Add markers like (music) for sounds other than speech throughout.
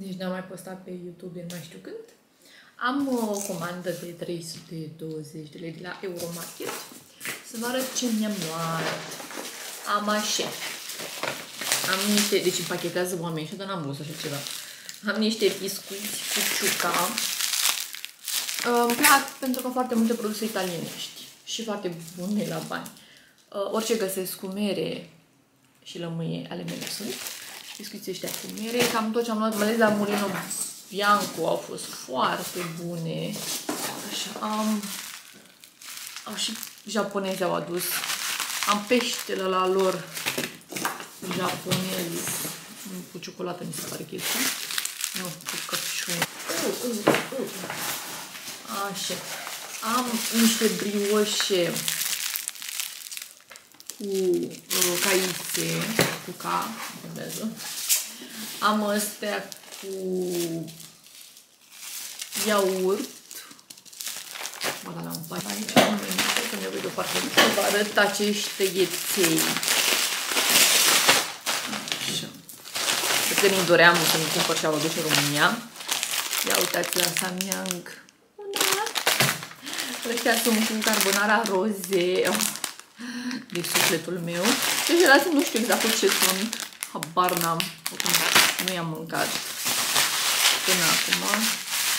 Deci n-am mai postat pe YouTube de nu mai știu când. Am o comandă de 320 de lei de la Euromarket. Să vă arăt ce mi-am luat. Am așa. Am niște, deci împachetează oameni și dar n-am văzut așa ceva. Am niște biscuiți cu ciuca. Îmi plac pentru că foarte multe produse italienești și foarte bune la bani. Uh, orice găsesc cu mere și lămâie ale mele sunt. Biscuiții ăștia cu mere, cam tot ce am luat, mai ales la Mulino Bianco, au fost foarte bune. Așa, am... Au și japonezi au adus. Am peștele la lor japonez cu ciocolată, mi se pare că este. Nu, cu căpșun. Uh, uh, uh. Așa. Am niște brioșe cu uh, caițe, cu ca, înțelează. Am astea cu iaurt. Mă da la un pai aici, să ne văd foarte mult. Să vă arăt acești tăieței. Așa. Cred că mi doream să-mi cumpăr și au adus în România. Ia uitați la Samyang. Ăștia sunt cu carbonara roze de sufletul meu. Deci ceilalți nu știu exact ce sunt. Habar n-am. Nu i-am mâncat până acum.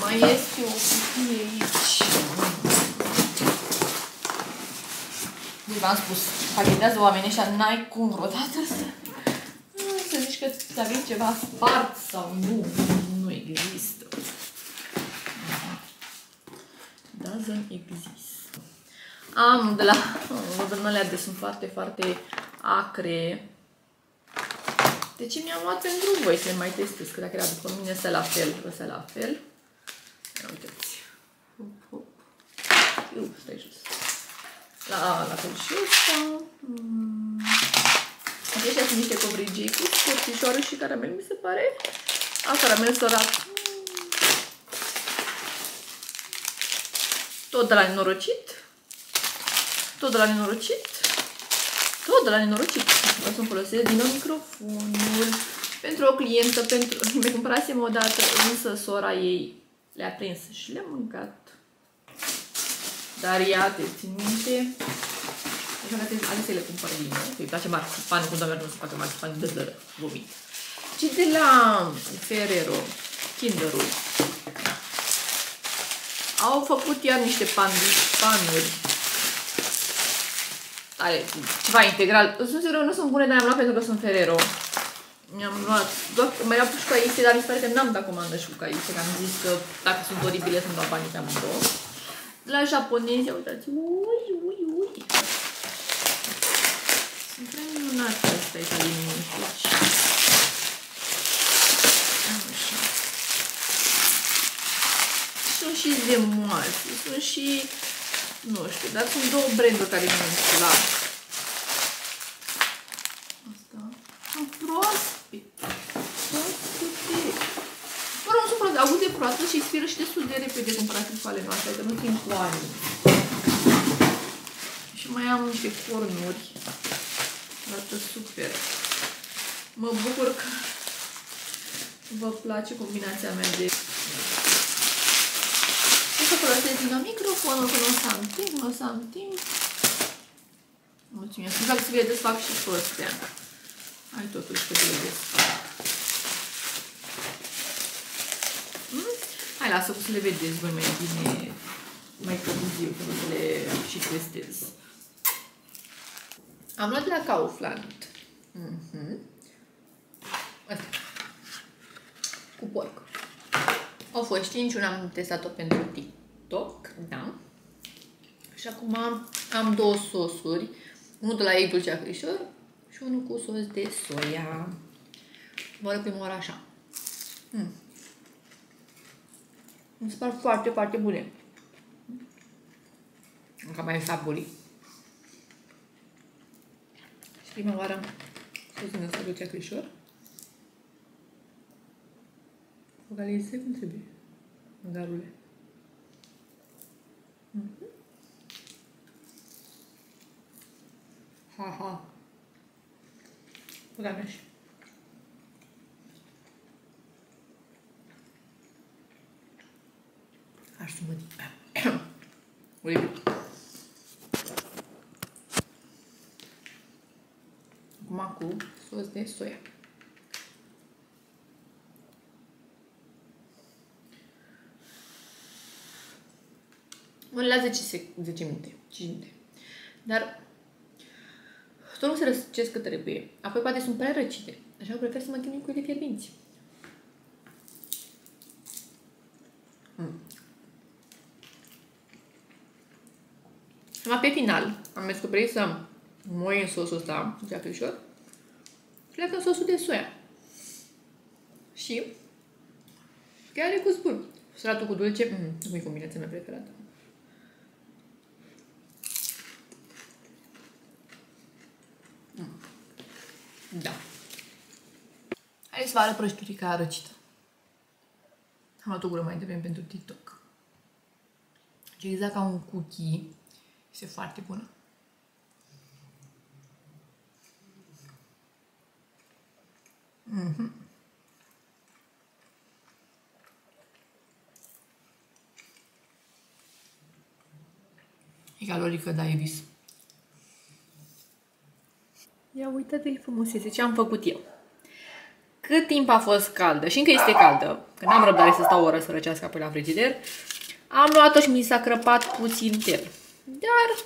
Mai este o cutie aici. Deci v-am spus, pachetează oamenii ăștia, n-ai cum vreodată să, să zici că ți avem ceva spart sau nu. Nu există. Doesn't exist. Am de la (laughs) rodănălea de sunt foarte, foarte acre. De ce mi-am luat pentru voi să mai testez, că dacă era după mine să la fel, să la fel. Ia uitați. Hop, hop. Iu, stai jos. La, la fel și ăsta. Mm. Aceștia sunt niște covrigii cu scorțișoară și caramel, mi se pare. A, caramel sărat. Tot de la nenorocit. Tot de la nenorocit. Tot de la nenorocit. O să-mi folosesc din nou microfonul pentru o clientă, pentru... (laughs) Mi cumpărasem o dată, însă sora ei le-a prins și le-a mâncat. Dar ea, te țin minte, așa că trebuie să le cumpăr din nou. Îi place marțipanul, cum doamne nu se facă marțipan de dără, vomit. Și de la Ferrero, Kinderul, au făcut iar niște panuri, panuri are ceva integral. Sunt sigur nu sunt bune, dar am luat pentru că sunt Ferrero. Mi-am luat, doar, mai era și caise, dar mi se pare că n-am dat comandă și cu caise, că am zis că dacă sunt oribile să-mi dau banii pe amândouă. La japonezi, uitați, ui, ui, ui. Sunt prea minunate astea italieniști. Sunt și zemoase, sunt și, nu știu, dar sunt două branduri care mi-au plac. Asta. Sunt proaspete. Proaspete. Mă rog, sunt proaspete. Aude proastă și expiră și destul de repede comparativ cu ale noastre, că nu țin cu ani. Și mai am niște cornuri. Arată super. Mă bucur că vă place combinația mea de să folosesc din nou microfonul, că nu o să am timp, nu o să am timp. Mulțumesc. Dacă să le desfac și pe astea. Hai totuși că le desfac. Hmm? Hai, lasă să le vedeți voi mai bine, mai târziu, când să le și testez. Am luat de la Kaufland. Mm -hmm. Asta. Cu porc. Au fost 5, una am testat-o pentru TikTok, da. Și acum am două sosuri, unul de la ei dulce acrișor și unul cu sos de soia. Vă arăt prima oară așa. Mm. Mi se par foarte, foarte bune. Încă mai saburi. Și prima oară sos din dulce acrișor. Focalizezi cum trebuie. Măgarule. Mm Ha ha. Udamış. Arsuma gitmem. Uyuyun. Acum cu sos de soia. Îl las 10, 10 minute, 5 minute. Dar tot nu se răcesc cât trebuie. Apoi poate sunt prea răcite. Așa că prefer să mă chinui cu ele fierbinți. Mm. Acum, pe final, am descoperit să moi în sosul ăsta, de afișor, plec în sosul de soia. Și chiar e cu zbur. Săratul cu dulce, mm, nu e combinația mea preferată. Da. Hai să vă arăt prăjiturica răcită. Am luat o gură mai devreme pentru TikTok. Și exact ca un cookie. Este foarte bună. Mm-hmm. E calorică, dar e vis. Ia uite-te frumusețe ce am făcut eu. Cât timp a fost caldă și încă este caldă, că n-am răbdare să stau o oră să răcească apoi la frigider, am luat-o și mi s-a crăpat puțin el. Dar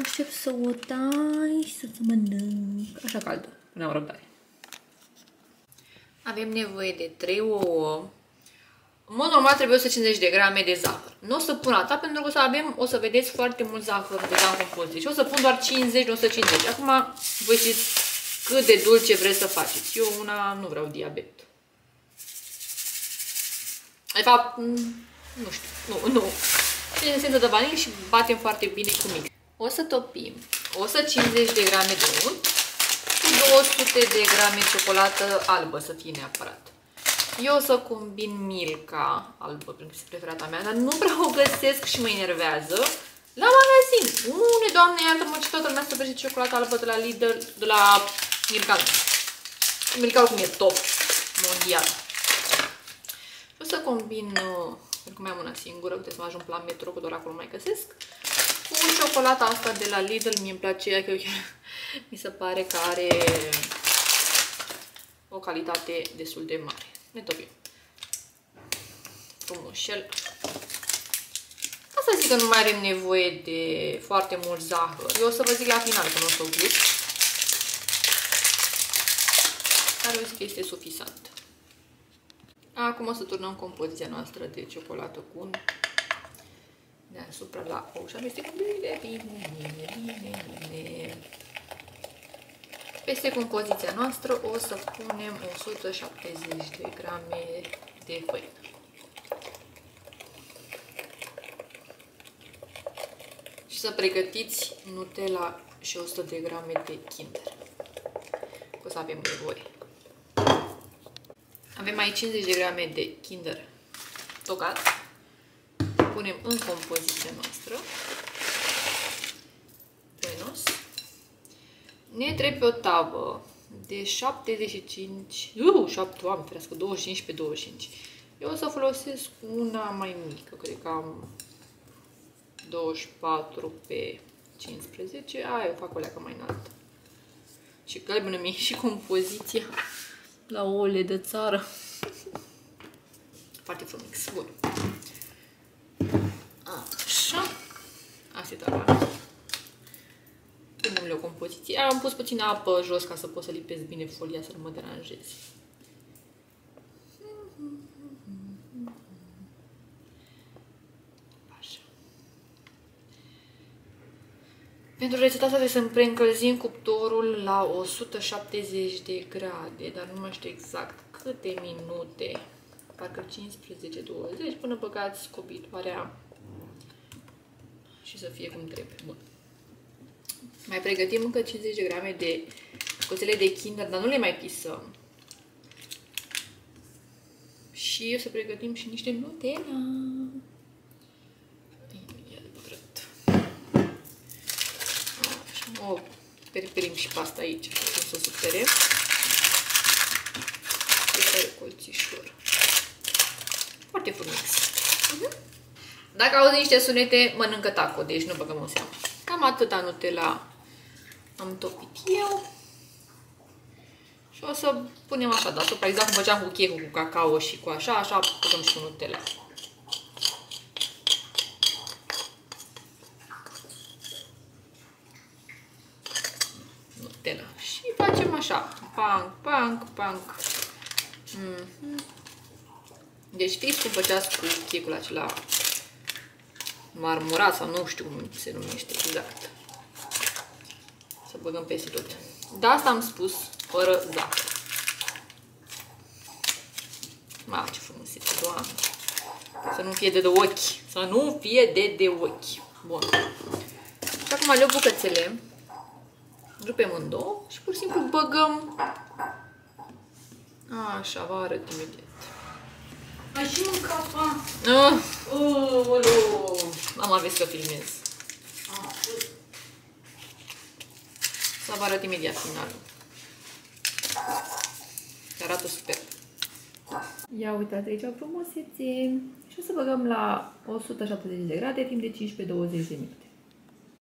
aștept să o tai și să mănânc. Așa caldă, n-am răbdare. Avem nevoie de 3 ouă. În mod normal trebuie 150 de grame de zahăr. Nu o să pun atât pentru că o să avem, o să vedeți foarte mult zahăr deja în compoziție. Și o să pun doar 50 de 150. Acum voi știți cât de dulce vreți să faceți. Eu una nu vreau diabet. De fapt, nu știu, nu, nu. Ține esență de vanilie și batem foarte bine cu mix. O să topim 150 de grame de unt și 200 de grame ciocolată albă să fie neapărat. Eu o să combin Milka albă, pentru că este preferata mea, dar nu prea o găsesc și mă enervează. La magazin. Une, doamne, iartă-mă, ce toată lumea să ciocolată albă de la Lidl, de la Milka. Milka oricum e top mondial. O să combin, uh, pentru că mai am una singură, uite să mă ajung la metro, că doar acolo mai găsesc. Cu ciocolata asta de la Lidl, mie îmi place, că (laughs) mi se pare că are o calitate destul de mare. Ne topim. Frumușel. Asta zic că nu mai are nevoie de foarte mult zahăr. Eu o să vă zic la final că nu o să o gust. Dar eu zic că este suficient. Acum o să turnăm compoziția noastră de ciocolată cu un deasupra la ou și amestecăm bine, bine, bine, bine, bine. Peste compoziția noastră o să punem 170 de grame de făină. Și să pregătiți Nutella și 100 de grame de Kinder. O să avem nevoie. Avem aici 50 de grame de Kinder tocat. Punem în compoziția noastră. Ne trebuie o tavă de 75, uh, 7 oameni, ferească, 25 pe 25. Eu o să folosesc una mai mică, cred că am 24 pe 15. Aia, eu fac o leacă mai înaltă. Și galbenă mi și compoziția la ouăle de țară. Foarte frumos. Bun. Așa. Asta e tara punem o compoziție. Am pus puțină apă jos ca să pot să lipesc bine folia să nu mă deranjeze. Așa. Pentru rețeta asta trebuie să preîncălzim cuptorul la 170 de grade, dar nu mai știu exact câte minute, parcă 15-20, până băgați scobitoarea și să fie cum trebuie. Bun. Mai pregătim încă 50 de grame de cozele de Kinder, dar nu le mai pisăm. Și o să pregătim și niște Nutella. Ia de pătrăt. Așa, o perperim și pasta aici, ca să se supere. Fiecare colțișor. Foarte frumos. Dacă auzi niște sunete, mănâncă taco, deci nu băgăm în seamă. Cam atâta Nutella am topit eu. Și o să punem așa, da, supra, exact cum făceam cu checul, cu cacao și cu așa, așa putem și cu Nutella. Nutella. Și facem așa, panc, panc, panc. Mm -hmm. Deci fix cum făceați cu checul acela marmurat sau nu știu cum se numește exact. Să băgăm peste tot. De asta am spus fără zahăr. Ma, ce frumusețe, doamne. Să nu fie de de ochi. Să nu fie de de ochi. Bun. Și acum le bucățele. Rupem în două și pur și simplu băgăm. Așa, vă arăt imediat. Mai și un capa. Ah. Oh, Am aveți că filmez. Să vă arăt imediat finalul. Arată super. Ia uitați aici o frumusețe și o să băgăm la 170 de grade timp de 15-20 de minute.